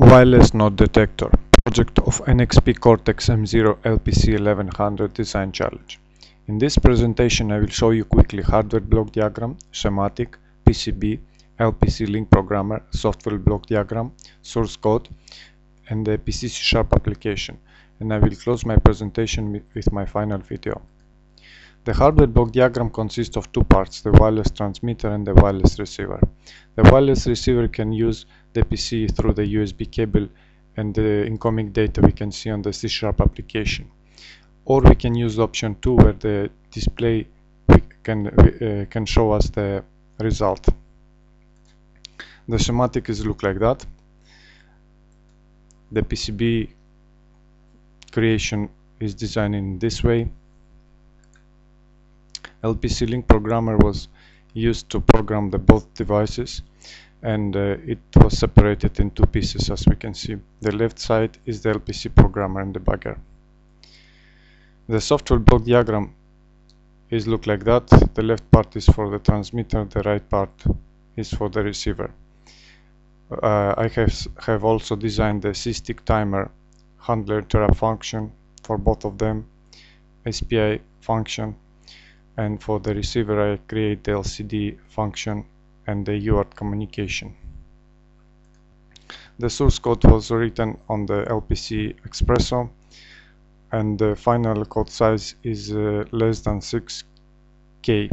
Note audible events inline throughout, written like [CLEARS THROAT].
Wireless Node Detector project of NXP Cortex M0 LPC 1100 design challenge. In this presentation I will show you quickly hardware block diagram, schematic, PCB, LPC link programmer, software block diagram, source code and the PC C-sharp application and I will close my presentation with my final video. The hardware block diagram consists of two parts, the wireless transmitter and the wireless receiver. The wireless receiver can use the PC through the USB cable and the incoming data we can see on the C-sharp application. Or we can use option 2 where the display can, uh, can show us the result. The schematic is look like that. The PCB creation is designed in this way LPC Link programmer was used to program the both devices and uh, it was separated in two pieces as we can see. The left side is the LPC programmer and debugger. The software block diagram is look like that. The left part is for the transmitter, the right part is for the receiver. Uh, I have, have also designed the SysTick timer handler interrupt function for both of them, SPI function and for the receiver I create the LCD function and the UART communication. The source code was written on the LPC Expresso and the final code size is uh, less than 6k.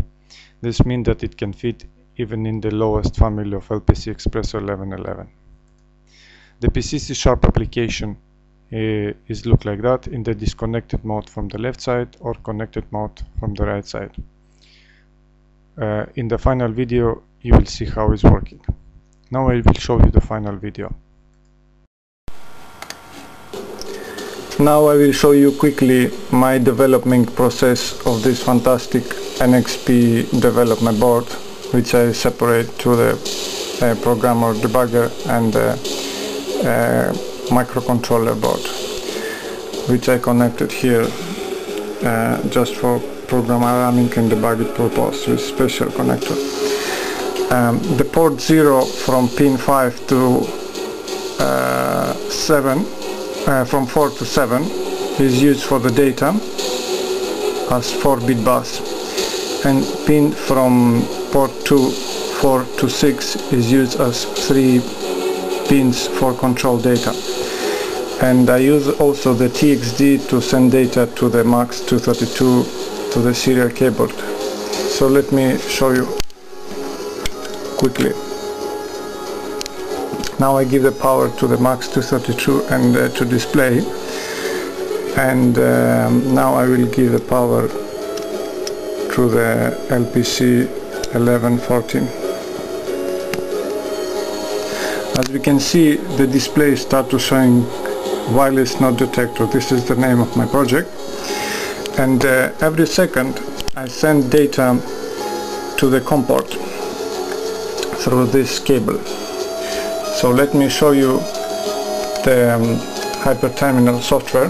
This means that it can fit even in the lowest family of LPCXpresso 1111. The PC C-sharp application is look like that in the disconnected mode from the left side or connected mode from the right side. Uh, in the final video you will see how it's working. Now I will show you the final video. Now I will show you quickly my development process of this fantastic NXP development board which I separate to the uh, programmer debugger and the uh, microcontroller board which I connected here uh, just for programming and debugging purpose with special connector. Um, the port 0 from pin 5 to uh, 7 uh, from 4 to 7 is used for the data as 4-bit bus and pin from port 2 4 to 6 is used as 3 pins for control data. And I use also the TXD to send data to the MAX 232 to the serial keyboard. So let me show you quickly. Now I give the power to the MAX 232 and uh, to display. And um, now I will give the power to the LPC 1114 as we can see the display start to showing wireless node detector. This is the name of my project. And uh, every second I send data to the COM port through this cable. So let me show you the um, hyperterminal software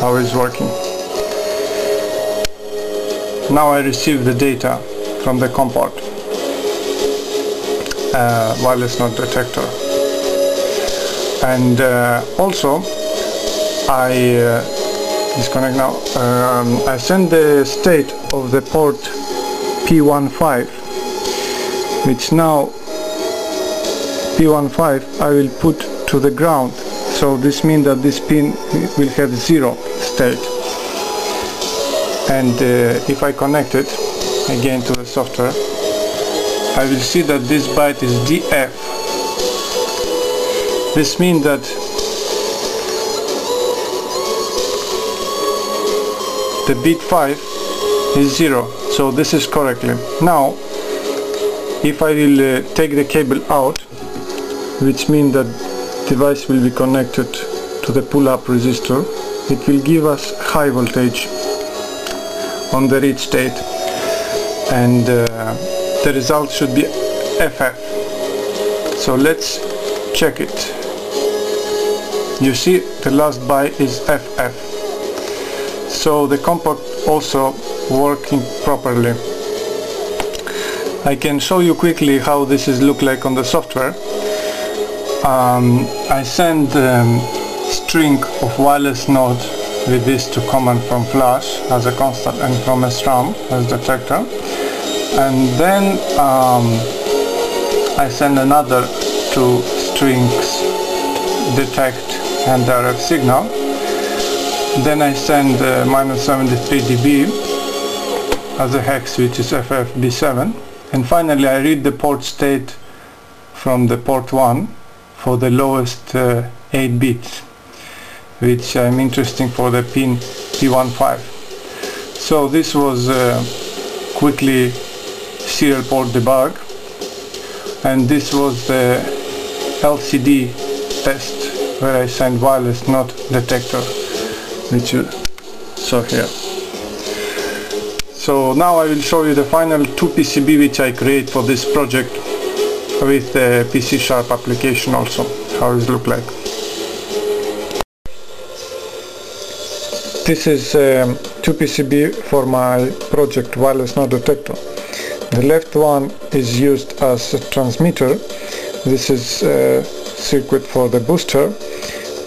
how it's working. Now I receive the data from the COM port uh, wireless node detector. And uh, also I uh, disconnect now. Um, I send the state of the port P15 which now P15 I will put to the ground. So this means that this pin will have zero state. And uh, if I connect it again to the software I will see that this byte is DF this means that the bit 5 is 0 so this is correctly. Now if I will uh, take the cable out which means that device will be connected to the pull-up resistor it will give us high voltage on the read state. And uh, the result should be FF so let's check it. You see the last byte is FF so the COM port also working properly. I can show you quickly how this is look like on the software. Um, I send um, string of wireless node with this to command from flash as a constant and from SRAM as detector and then um, I send another two strings detect and RF signal. Then I send uh, minus 73 dB as a hex which is FFB7 and finally I read the port state from the port 1 for the lowest uh, 8 bits which I'm interesting for the pin P15 so this was uh, quickly serial port debug and this was the LCD test where I sent wireless node detector which you saw here. So now I will show you the final two PCB which I create for this project with the PC Sharp application also how it look like. This is um, 2 PCB for my project wireless node detector the left one is used as a transmitter. This is a circuit for the booster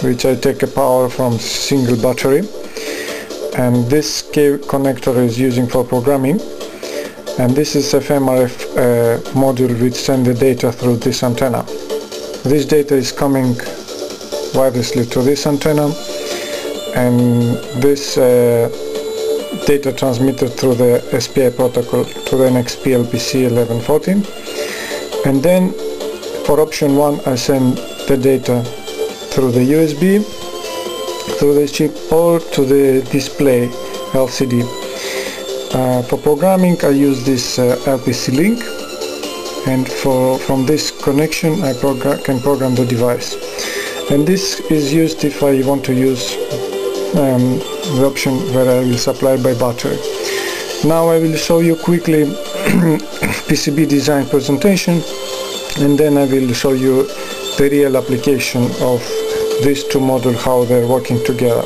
which I take a power from single battery. And this connector is using for programming. And this is FMRF uh, module which send the data through this antenna. This data is coming wirelessly to this antenna. And this uh, data transmitted through the SPI protocol to the NXP LPC 1114 and then for option 1 I send the data through the USB through the chip or to the display LCD uh, for programming I use this uh, LPC link. And for from this connection I can program the device. And this is used if I want to use um, the option where I will supply by battery. Now I will show you quickly [CLEARS THROAT] PCB design presentation and then I will show you the real application of these two modules how they're working together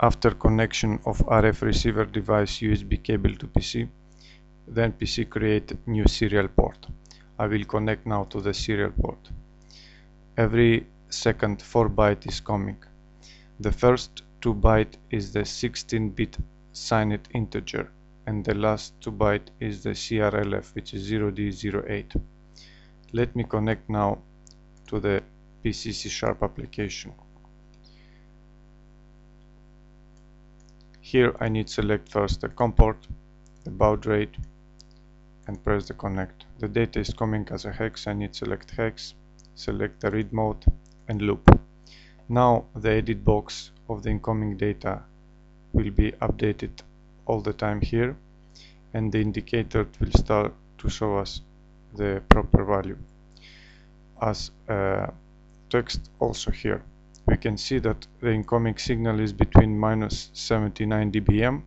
After connection of RF receiver device USB cable to PC, then PC create new serial port. I will connect now to the serial port. Every second 4 byte is coming. The first 2 byte is the 16-bit signed integer and the last 2 byte is the CRLF which is 0D08. Let me connect now to the PC C Sharp application. Here I need select first the COM port, the baud rate and press the connect. The data is coming as a hex, I need select hex, select the read mode and loop. Now the edit box of the incoming data will be updated all the time here and the indicator will start to show us the proper value as uh, text also here we can see that the incoming signal is between minus 79 dBm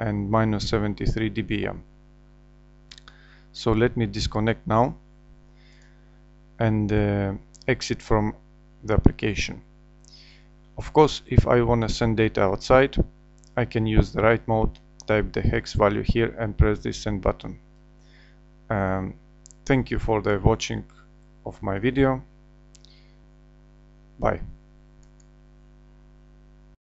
and minus 73 dBm. So let me disconnect now and uh, exit from the application. Of course, if I want to send data outside, I can use the write mode, type the hex value here and press the send button. Um, thank you for the watching of my video. Bye.